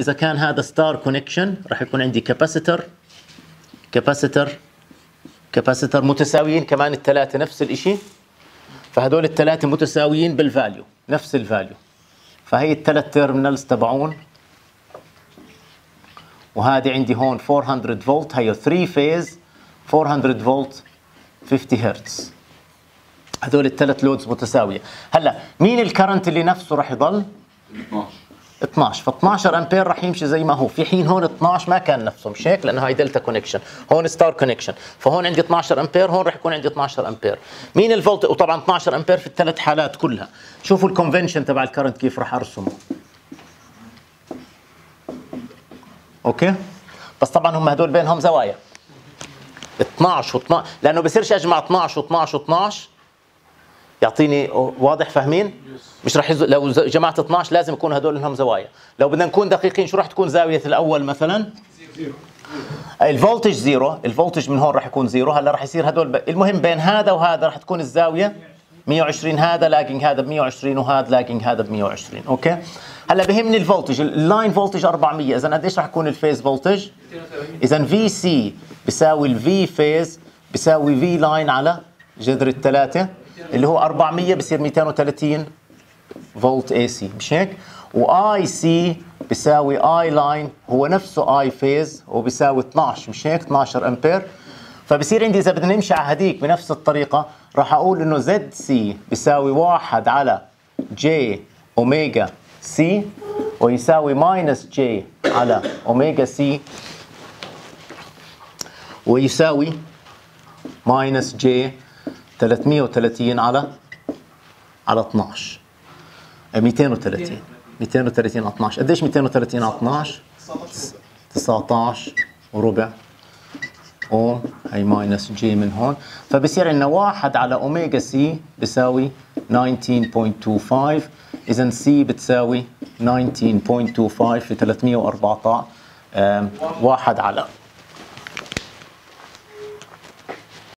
إذا كان هذا star connection راح يكون عندي capacitor capacitor capacitor متساويين كمان الثلاثة نفس الشيء فهدول الثلاثة متساويين بال value نفس ال value فهي الثلاث terminals تبعون. وهذه عندي هون 400 فولت هي 3 phase 400 فولت 50 هرتز هذول الثلاث loads متساوية. هلا مين ال current اللي نفسه راح يضل؟ 12 12 ف 12 امبير راح يمشي زي ما هو. في حين هون 12 ما كان نفسه مش هيك لأنه هاي delta connection هون star connection فهون عندي 12 امبير هون راح يكون عندي 12 امبير. مين الفولت وطبعا 12 امبير في الثلاث حالات كلها. شوفوا ال convention تبع ال current كيف راح أرسمه. okay؟ بس طبعا هم هدول بينهم زوايا. 12 و 12 لأنه بصيرش أجمع 12 و12 و12 يعطيني واضح فاهمين؟ مش راح يز... لو جمعت 12 لازم يكون هدول لهم زوايا. لو بدنا نكون دقيقين شو راح تكون زاوية الأول مثلا؟ ال voltage zero. ال voltage من هون راح يكون zero. هلا راح يصير هدول ب... المهم بين هذا وهذا راح تكون الزاوية 120 هذا lagging هذا ب 120 وهذا lagging هذا ب 120 okay؟ هلا بهمني ال voltage. ال line voltage 400 اذا قديش راح يكون ال phase voltage؟ اذا VC بيساوي ال V phase بيساوي V line على جذر الثلاثة. اللي هو 400 بصير 230 فولت اي سي مش هيك؟ و IC بيساوي I line هو نفسه I phase هو بيساوي 12 مش هيك؟ 12 أمبير. فبصير عندي إذا بدنا نمشي على هديك بنفس الطريقة راح أقول إنه ZC بيساوي 1 على j omega C ويساوي minus j على omega C ويساوي minus j 330 على على 12 آه، 230 230 على 12 قديش 230 على 12 19 وربع. أوم. هي minus j من هون. فبصير عندنا واحد على omega C بيساوي 19.25 اذا C بتساوي 19.25 في 314 آم، واحد على